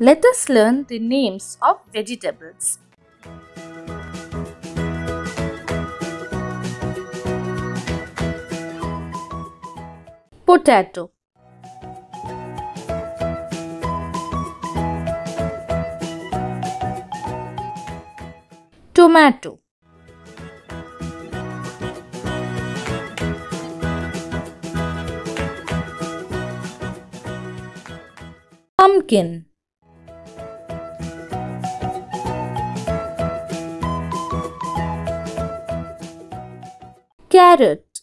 Let us learn the names of vegetables. Potato. Tomato. Pumpkin Carrot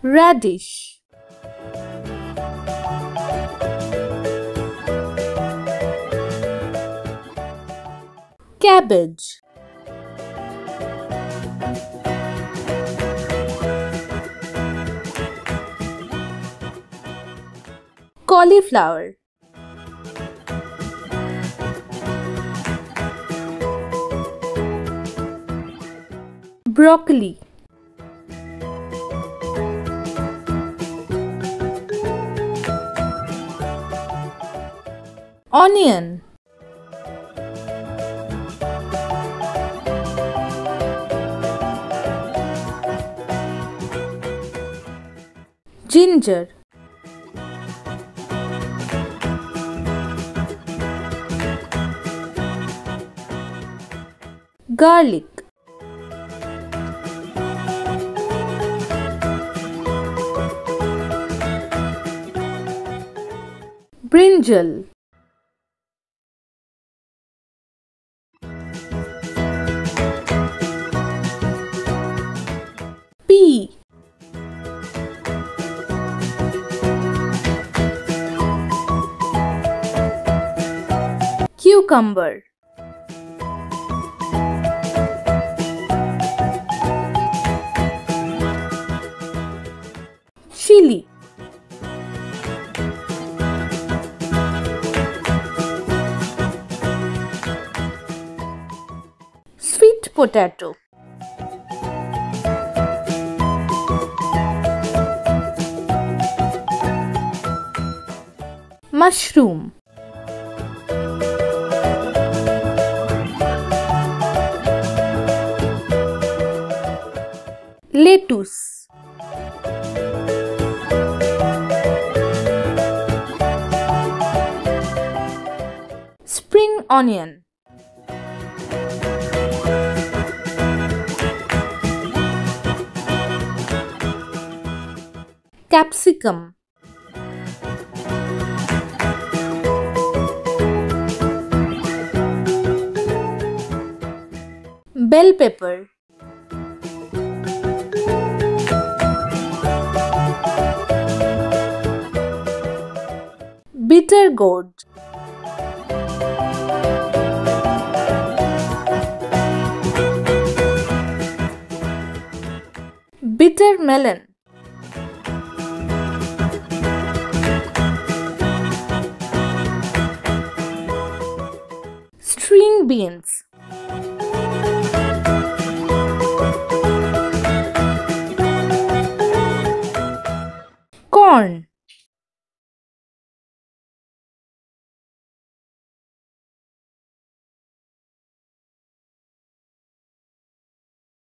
Radish. Cabbage. Cauliflower Broccoli. Onion. Ginger. Garlic Brinjal Pea Cucumber potato. Mushroom. Lettuce. Spring onion capsicum bell pepper bitter gourd bitter melon Beans